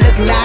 boy looking like